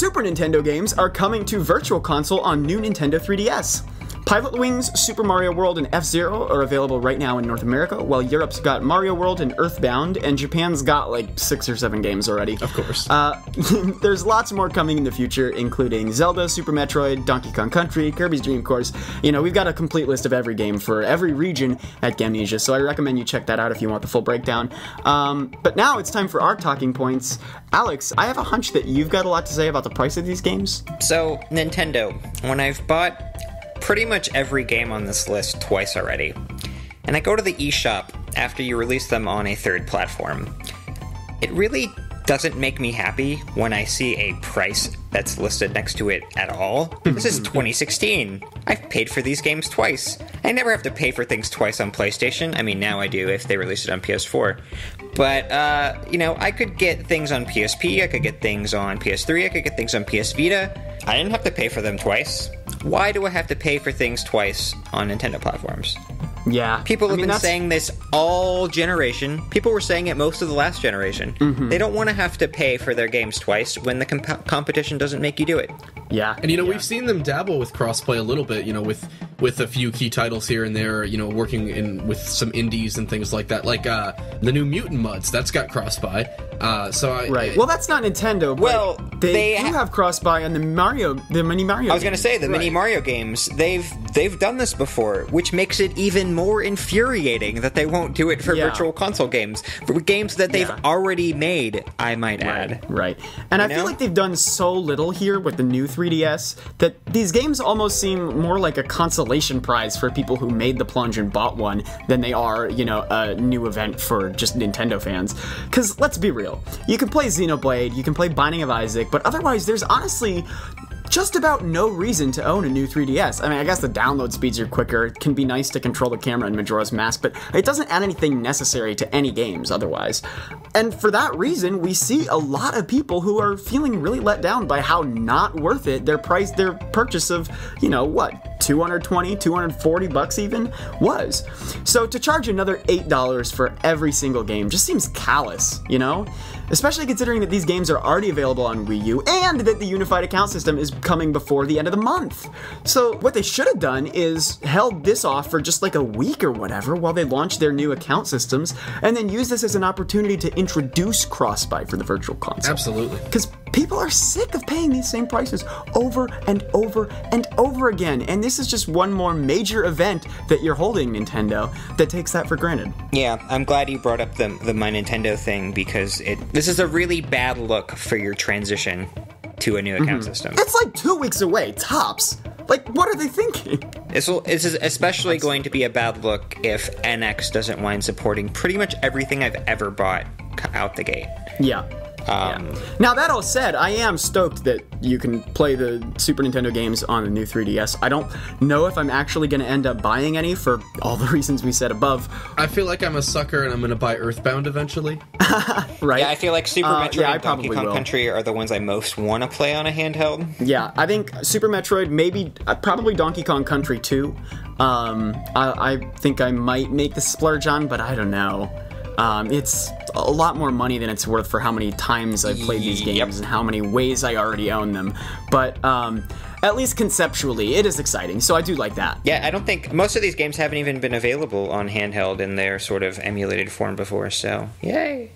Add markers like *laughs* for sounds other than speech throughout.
Super Nintendo games are coming to Virtual Console on new Nintendo 3DS. Pilotwings, Super Mario World, and F Zero are available right now in North America, while Europe's got Mario World and Earthbound, and Japan's got like six or seven games already. Of course. Uh, *laughs* there's lots more coming in the future, including Zelda, Super Metroid, Donkey Kong Country, Kirby's Dream Course. You know, we've got a complete list of every game for every region at Gamnesia, so I recommend you check that out if you want the full breakdown. Um, but now it's time for our talking points. Alex, I have a hunch that you've got a lot to say about the price of these games. So, Nintendo, when I've bought pretty much every game on this list twice already, and I go to the eShop after you release them on a third platform, it really doesn't make me happy when I see a price that's listed next to it at all. *laughs* this is 2016. I've paid for these games twice. I never have to pay for things twice on PlayStation. I mean, now I do if they release it on PS4. But, uh, you know, I could get things on PSP, I could get things on PS3, I could get things on PS Vita. I didn't have to pay for them twice. Why do I have to pay for things twice on Nintendo platforms? Yeah. People have I mean, been that's- saying this all generation. People were saying it most of the last generation. Mm-hmm. They don't want to have to pay for their games twice when the comp- competition doesn't make you do it. Yeah. And you know, we've seen them dabble with crossplay a little bit, you know, with with a few key titles here and there, you know, working in with some indies and things like that. Like uh the new Mutant Mudds, that's got crossbuy. Uh so I Right. Well, that's not Nintendo. But Well, they, they do ha- have cross-buy on the Mario, the mini Mario. I was going to say the mini Mario games. They've they've done this before, which makes it even more infuriating that they won't do it for Yeah. virtual console games, for games that they've Yeah. already made. I might add. Right. And I know? feel like they've done so little here with the new 3DS that these games almost seem more like a consolation prize for people who made the plunge and bought one than they are, you know, a new event for just Nintendo fans. Because let's be real, you can play Xenoblade, you can play Binding of Isaac, but otherwise there's honestly just about no reason to own a new 3DS. I mean, I guess the download speeds are quicker. It can be nice to control the camera in Majora's Mask, but it doesn't add anything necessary to any games otherwise. And for that reason, we see a lot of people who are feeling really let down by how not worth it their price, their purchase of, you know, what, 220, 240 bucks even was. So to charge another $8 for every single game just seems callous, you know? Especially considering that these games are already available on Wii U and that the unified account system is coming before the end of the month. So, what they should have done is held this off for just like a week or whatever while they launch their new account systems and then use this as an opportunity to introduce cross buy for the virtual console. absolutely. Because people are sick of paying these same prices over and over and over again. And this is just one more major event that you're holding, Nintendo, that takes that for granted. Yeah, I'm glad you brought up the the my Nintendo thing because it this is a really bad look for your transition to a new account mm-hmm. system. It's like two weeks away, tops. Like, what are they thinking? This will this is especially going to be a bad look if NX doesn't wind supporting pretty much everything I've ever bought out the gate. Yeah. Um, yeah. Now that all said, I am stoked that you can play the Super Nintendo games on the new 3DS. I don't know if I'm actually going to end up buying any for all the *laughs* reasons we said above, I feel like I'm a sucker and I'm gonna buy Earthbound eventually. *laughs* right? Yeah, I feel like Super Uh, Metroid yeah, and Donkey Kong will. Country are the ones I most want to play on a handheld. Yeah, I think Super Metroid, maybe, uh, probably Donkey Kong Country 2. Um, I, I think I might make the splurge on, but I don't know. Um, it's a lot more money than it's worth for how many times I've played these Yep. games and how many ways I already own them. But um, at least conceptually, it is exciting, so I do like that. Yeah, I don't think most of these games haven't even been available on handheld in their sort of emulated form before. So, yay!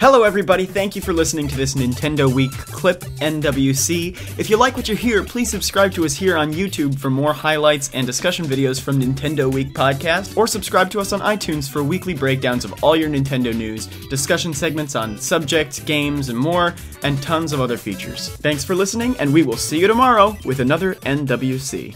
Hello, everybody. Thank you for listening to this Nintendo Week clip NWC. If you like what you hear, please subscribe to us here on YouTube for more highlights and discussion videos from Nintendo Week podcast, or subscribe to us on iTunes for weekly breakdowns of all your Nintendo news, discussion segments on subjects, games, and more, and tons of other features. Thanks for listening, and we will see you tomorrow with another NWC.